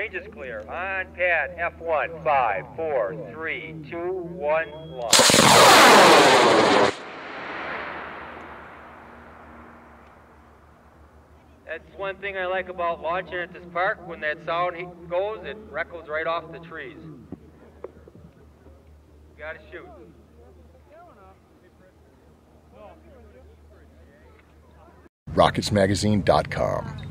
Range is clear. On pad F1, 5, 4, 3, 2, 1, launch. That's one thing I like about launching at this park. When that sound goes, it echoes right off the trees. gotta shoot. RocketsMagazine.com.